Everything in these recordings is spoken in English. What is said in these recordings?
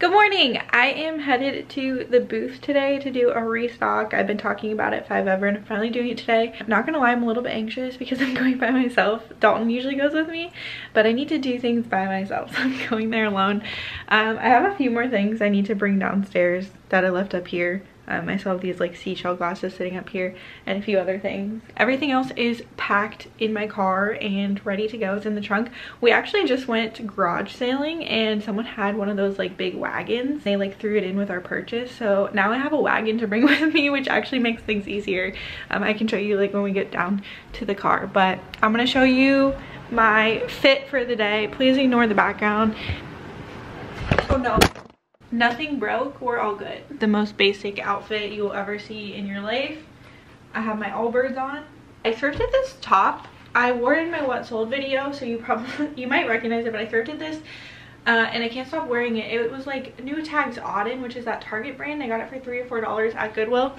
Good morning! I am headed to the booth today to do a restock. I've been talking about it five ever and I'm finally doing it today. I'm not gonna lie, I'm a little bit anxious because I'm going by myself. Dalton usually goes with me, but I need to do things by myself, so I'm going there alone. Um, I have a few more things I need to bring downstairs that I left up here um, I still have these like seashell glasses sitting up here and a few other things. Everything else is packed in my car and ready to go. It's in the trunk. We actually just went garage sailing and someone had one of those like big wagons. They like threw it in with our purchase. So now I have a wagon to bring with me, which actually makes things easier. Um, I can show you like when we get down to the car, but I'm gonna show you my fit for the day. Please ignore the background. Oh no nothing broke we're all good the most basic outfit you will ever see in your life i have my allbirds on i thrifted this top i wore it in my what sold video so you probably you might recognize it but i thrifted this uh, and I can't stop wearing it. It was like New Tags Auden, which is that Target brand. I got it for three or four dollars at Goodwill,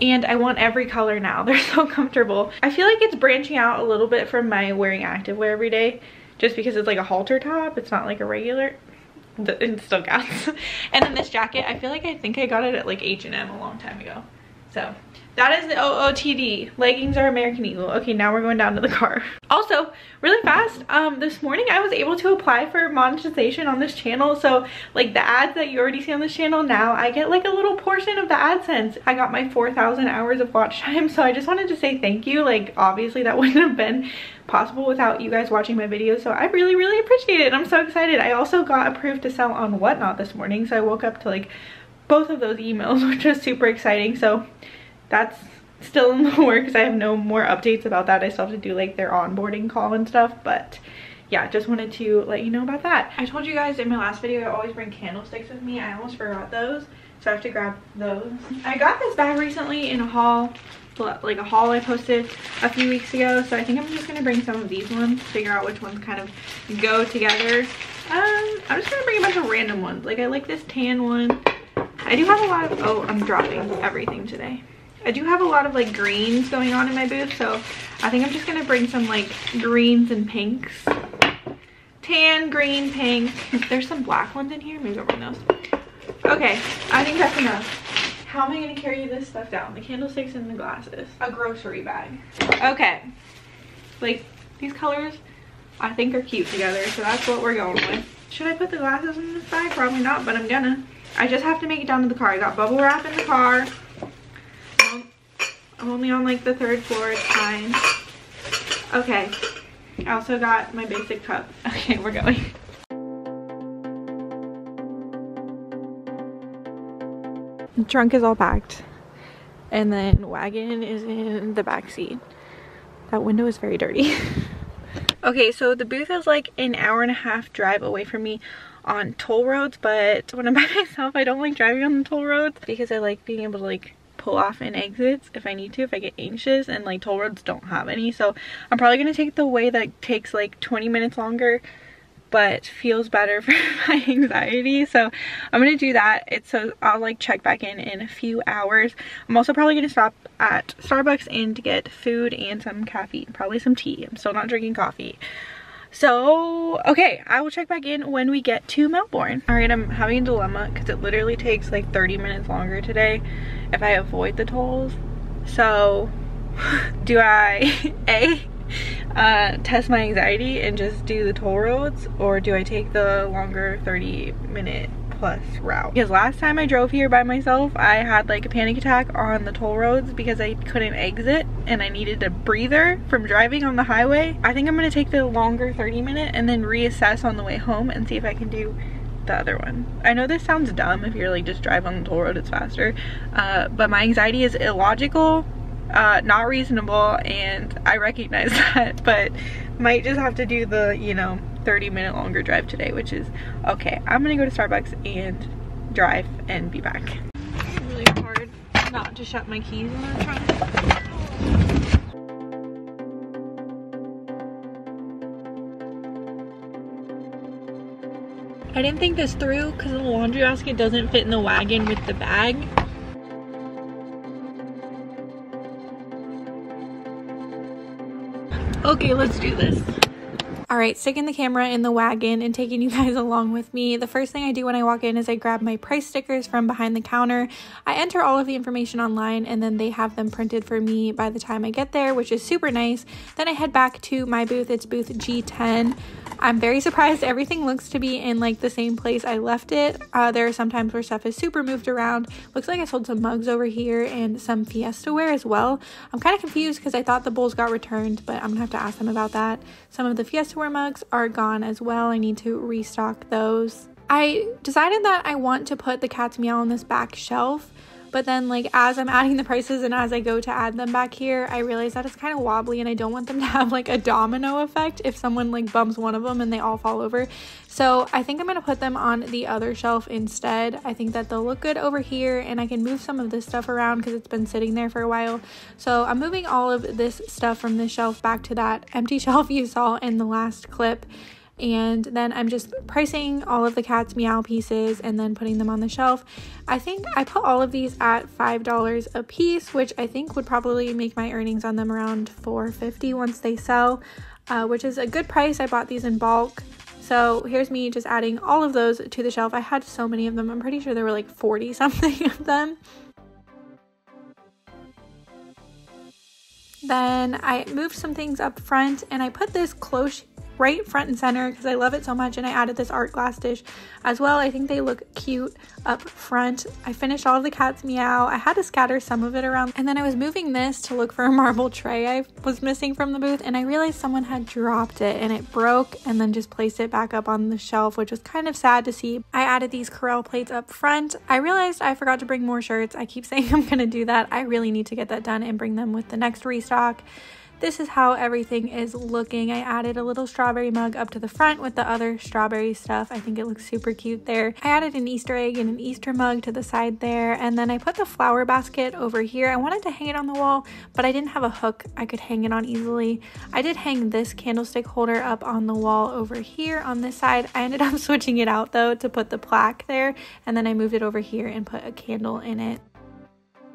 and I want every color now. They're so comfortable. I feel like it's branching out a little bit from my wearing activewear every day, just because it's like a halter top. It's not like a regular it still counts. and then this jacket, I feel like I think I got it at like H&M a long time ago. So that is the OOTD. Leggings are American Eagle. Okay, now we're going down to the car. Also, really fast, um, this morning I was able to apply for monetization on this channel. So like the ads that you already see on this channel, now I get like a little portion of the AdSense. I got my 4,000 hours of watch time. So I just wanted to say thank you. Like obviously that wouldn't have been possible without you guys watching my videos. So I really, really appreciate it. I'm so excited. I also got approved to sell on Whatnot this morning. So I woke up to like both of those emails, which was super exciting. So that's still in the works. I have no more updates about that. I still have to do like their onboarding call and stuff, but yeah, just wanted to let you know about that. I told you guys in my last video I always bring candlesticks with me. I almost forgot those, so I have to grab those. I got this bag recently in a haul, like a haul I posted a few weeks ago, so I think I'm just gonna bring some of these ones, figure out which ones kind of go together. Um, I'm just gonna bring a bunch of random ones. Like I like this tan one. I do have a lot of, oh, I'm dropping everything today. I do have a lot of like greens going on in my booth, so I think I'm just gonna bring some like greens and pinks. Tan, green, pink. There's some black ones in here. Maybe I'll bring those. Okay, I think that's enough. How am I gonna carry this stuff down? The candlesticks and the glasses. A grocery bag. Okay. Like, these colors I think are cute together, so that's what we're going with. Should I put the glasses in this bag? Probably not, but I'm gonna. I just have to make it down to the car. I got bubble wrap in the car. I'm only on like the third floor, it's fine. Okay, I also got my basic cup. Okay, we're going. Trunk is all packed. And then wagon is in the back seat. That window is very dirty. okay, so the booth is like an hour and a half drive away from me on toll roads, but when I'm by myself, I don't like driving on the toll roads because I like being able to like pull off in exits if I need to, if I get anxious and like toll roads don't have any. So I'm probably gonna take the way that takes like 20 minutes longer but feels better for my anxiety. So i'm gonna do that. It's so i'll like check back in in a few hours. I'm also probably gonna stop at starbucks and get food and some caffeine probably some tea. I'm still not drinking coffee so, okay, I will check back in when we get to Melbourne. All right, I'm having a dilemma because it literally takes like 30 minutes longer today if I avoid the tolls. So, do I, A, uh, test my anxiety and just do the toll roads or do I take the longer 30 minute plus route because last time I drove here by myself I had like a panic attack on the toll roads because I couldn't exit and I needed a breather from driving on the highway. I think I'm gonna take the longer 30 minute and then reassess on the way home and see if I can do the other one. I know this sounds dumb if you're like just drive on the toll road it's faster uh, but my anxiety is illogical uh, not reasonable and I recognize that but might just have to do the you know 30 minute longer drive today, which is okay. I'm gonna go to Starbucks and drive and be back. It's really hard not to shut my keys in the trunk. I didn't think this through because the laundry basket doesn't fit in the wagon with the bag. Okay, let's do this. All right, sticking the camera in the wagon and taking you guys along with me. The first thing I do when I walk in is I grab my price stickers from behind the counter. I enter all of the information online and then they have them printed for me by the time I get there, which is super nice. Then I head back to my booth. It's booth G10. I'm very surprised everything looks to be in like the same place I left it. Uh, there are some times where stuff is super moved around. Looks like I sold some mugs over here and some Fiesta ware as well. I'm kind of confused because I thought the bowls got returned, but I'm gonna have to ask them about that. Some of the Fiesta ware mugs are gone as well. I need to restock those. I decided that I want to put the cat's meow on this back shelf but then like as I'm adding the prices and as I go to add them back here, I realize that it's kind of wobbly and I don't want them to have like a domino effect if someone like bumps one of them and they all fall over. So I think I'm going to put them on the other shelf instead. I think that they'll look good over here and I can move some of this stuff around because it's been sitting there for a while. So I'm moving all of this stuff from this shelf back to that empty shelf you saw in the last clip and then I'm just pricing all of the cat's meow pieces and then putting them on the shelf. I think I put all of these at $5 a piece, which I think would probably make my earnings on them around $4.50 once they sell, uh, which is a good price. I bought these in bulk. So here's me just adding all of those to the shelf. I had so many of them. I'm pretty sure there were like 40 something of them. Then I moved some things up front and I put this cloche right front and center because I love it so much and I added this art glass dish as well. I think they look cute up front. I finished all of the cat's meow. I had to scatter some of it around and then I was moving this to look for a marble tray I was missing from the booth and I realized someone had dropped it and it broke and then just placed it back up on the shelf which was kind of sad to see. I added these Corelle plates up front. I realized I forgot to bring more shirts. I keep saying I'm going to do that. I really need to get that done and bring them with the next restock. This is how everything is looking. I added a little strawberry mug up to the front with the other strawberry stuff. I think it looks super cute there. I added an Easter egg and an Easter mug to the side there. And then I put the flower basket over here. I wanted to hang it on the wall, but I didn't have a hook I could hang it on easily. I did hang this candlestick holder up on the wall over here on this side. I ended up switching it out though to put the plaque there. And then I moved it over here and put a candle in it.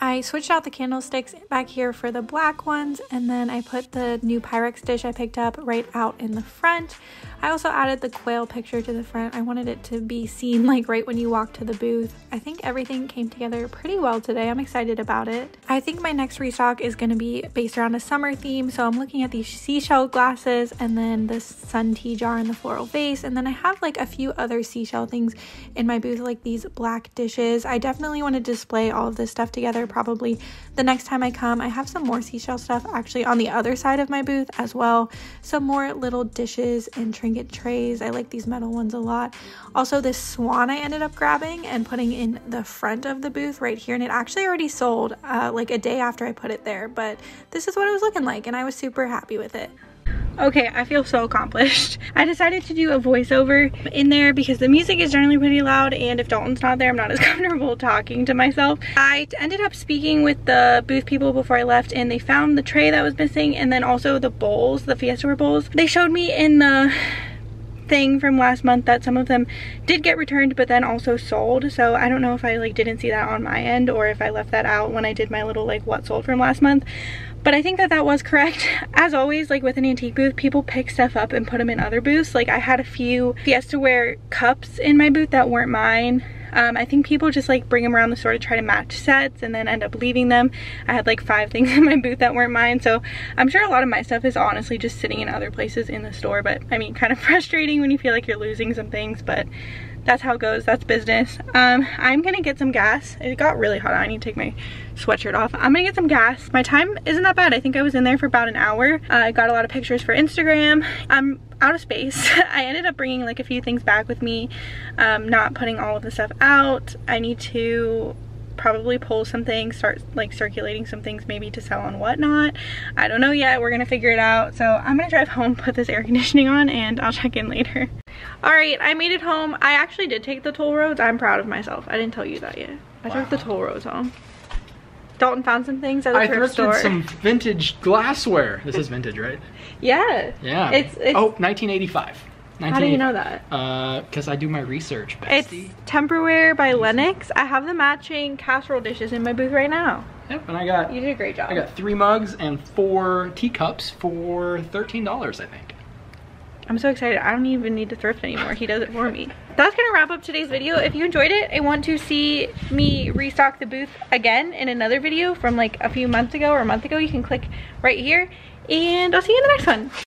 I switched out the candlesticks back here for the black ones and then I put the new Pyrex dish I picked up right out in the front. I also added the quail picture to the front. I wanted it to be seen like right when you walk to the booth. I think everything came together pretty well today. I'm excited about it. I think my next restock is going to be based around a summer theme. So I'm looking at these seashell glasses and then the sun tea jar and the floral vase. And then I have like a few other seashell things in my booth like these black dishes. I definitely want to display all of this stuff together probably the next time I come. I have some more seashell stuff actually on the other side of my booth as well. Some more little dishes and trinket trays. I like these metal ones a lot. Also, this swan I ended up grabbing and putting in the front of the booth right here. And it actually already sold uh, like a day after I put it there. But this is what it was looking like and I was super happy with it. Okay, I feel so accomplished. I decided to do a voiceover in there because the music is generally pretty loud and if Dalton's not there, I'm not as comfortable talking to myself. I ended up speaking with the booth people before I left and they found the tray that was missing and then also the bowls, the Fiesta bowls. They showed me in the thing from last month that some of them did get returned but then also sold so I don't know if I like didn't see that on my end or if I left that out when I did my little like what sold from last month but I think that that was correct. As always, like with an antique booth, people pick stuff up and put them in other booths. Like I had a few Fiesta ware cups in my booth that weren't mine. Um, I think people just like bring them around the store to try to match sets and then end up leaving them. I had like five things in my booth that weren't mine. So I'm sure a lot of my stuff is honestly just sitting in other places in the store. But I mean, kind of frustrating when you feel like you're losing some things. But that's how it goes. That's business. Um i'm gonna get some gas. It got really hot. I need to take my sweatshirt off. I'm gonna get some gas. My time isn't that bad. I think i was in there for about an hour. Uh, i got a lot of pictures for instagram. I'm out of space. I ended up bringing like a few things back with me. Um not putting all of the stuff out. I need to probably pull some things, start like circulating some things maybe to sell on whatnot. I don't know yet, we're gonna figure it out. So I'm gonna drive home, put this air conditioning on and I'll check in later. All right, I made it home. I actually did take the toll roads. I'm proud of myself. I didn't tell you that yet. I wow. took the toll roads home. Dalton found some things at the I thrift store. some vintage glassware. This is vintage, right? yeah. Yeah. It's, it's oh 1985. How do you know that? Uh, because I do my research, bestie. It's Temperware by Lenox. I have the matching casserole dishes in my booth right now. Yep, and I got... You did a great job. I got three mugs and four teacups for $13, I think. I'm so excited. I don't even need to thrift anymore. He does it for me. That's gonna wrap up today's video. If you enjoyed it and want to see me restock the booth again in another video from like a few months ago or a month ago, you can click right here. And I'll see you in the next one.